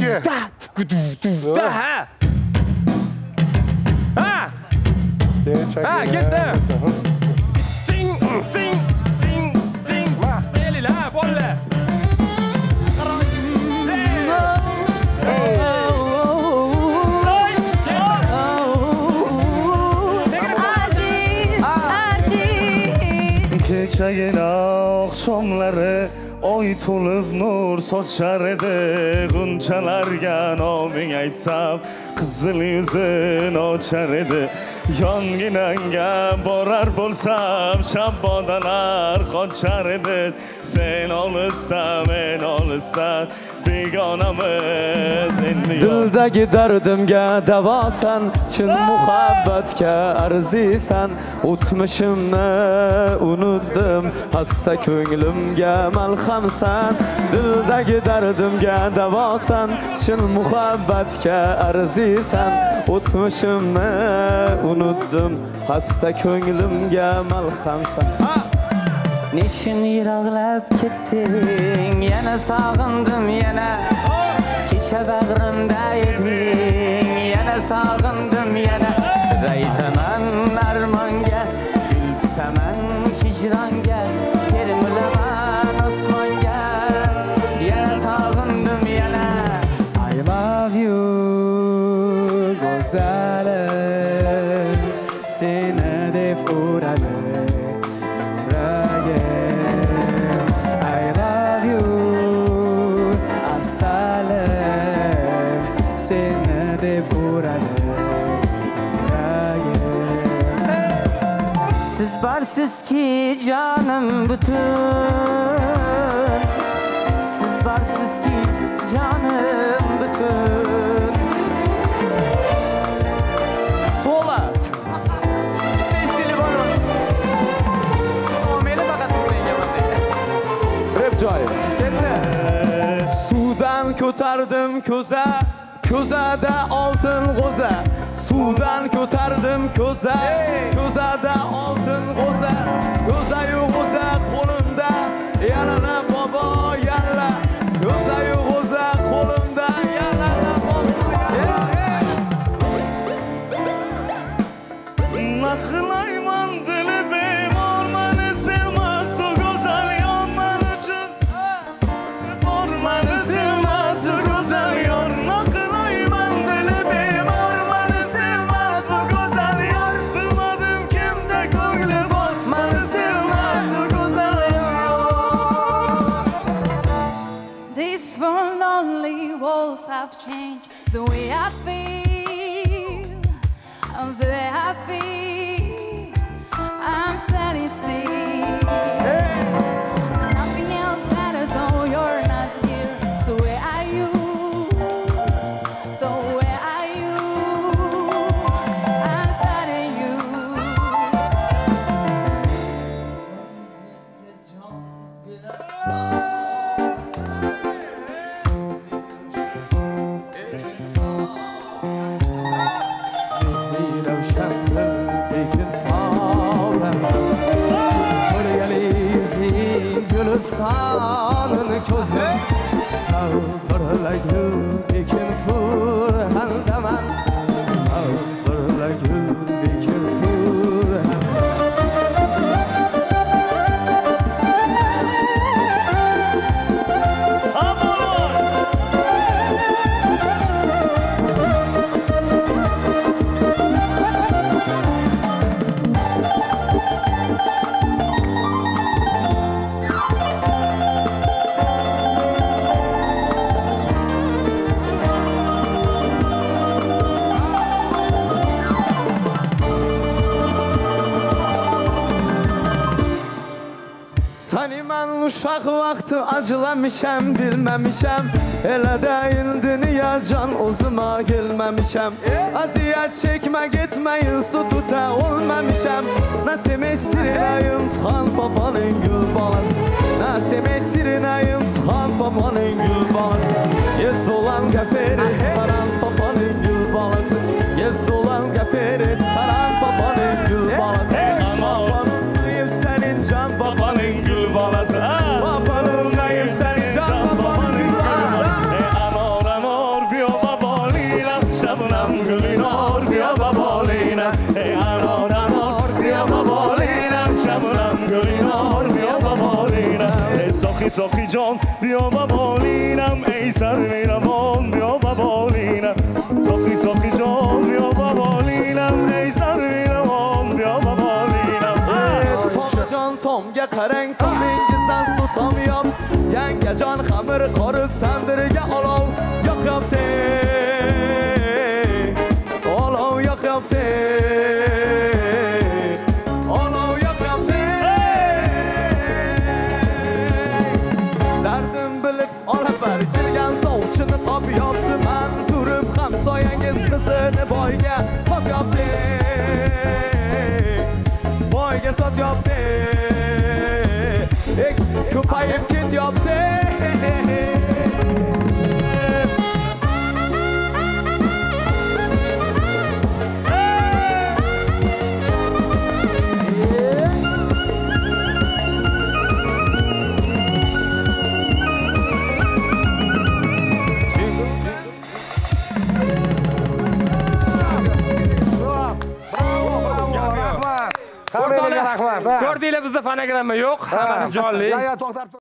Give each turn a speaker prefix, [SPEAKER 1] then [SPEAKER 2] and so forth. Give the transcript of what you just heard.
[SPEAKER 1] Ye.
[SPEAKER 2] Da, ha. Ha. Ha,
[SPEAKER 1] ketdi.
[SPEAKER 2] Ting, ting, ting, ting. Ha, bolla.
[SPEAKER 3] Aziz, aziz
[SPEAKER 4] Keçəyin axşamları Oy tulub nur soçar edi g'unchalarga noming aytsam Qizil yuzin ochar edi. Yonginanga borar bo'lsam Shabbodalar qochar edi. Sen olisda men olisda Begonamiz endi yo'q.
[SPEAKER 5] Dildagi dardimga davosan Chin muhabbatga arzisan. O'tmishimni unutdim Hasta ko'nglimga malhamsan Dildagi dardimga davosan Chin muhabbatga arzisan O'tmishimni unutdim Hasta ko'nglimga malhamsan Nishin yiroqlab ketding Yana sog'indim yana Kecha bag'rimda eding Yana sog'indim yana Sir aytaman armonga Gul tutaman hijronga Uradi yuragim I love you. Asalim Seni uradi yuragim Siz barsizki canım bütün. Siz barsizki canım bütün ko'tardim ko'za Ko'zada oltin g'o'za Suvdan ko'tardim ko'za Ko'zada oltin g'o'za Ko'zayu g'o'za
[SPEAKER 3] have changed the way I feel. Oh, the way I feel. I'm standing still. Nothing else matters, you're not here. So where are you? So where are you? I'm you.
[SPEAKER 5] 사는 교세 사흘 걸어라이드 mən uşaq vaxtı acılamışam, bilməmişəm Elə də indi niyə can uzuma gelməmişəm Əziyyət çəkmə, getmə, instituta olmamışam. Nə semestrin imtihan papanın gül balası Nə semestrin imtihan papanın gül balası Yez dolan qəfə restoran papanın gül balası Yez dolan qəfə
[SPEAKER 4] ساقی ساخی جان بیا با بالینم ای سر میروان بیا با
[SPEAKER 5] بالینم ساخی ساخی جان بیا با بالینم ای سر میروان بیا با بالینم can tom ya karen kombin gizden su tam yap. ینگه جان خمر se ne bojke Sot ja vdek sot ja
[SPEAKER 1] vdek Këpa jem kit
[SPEAKER 2] ja vdek fonogramma yo'q hammasi jonli.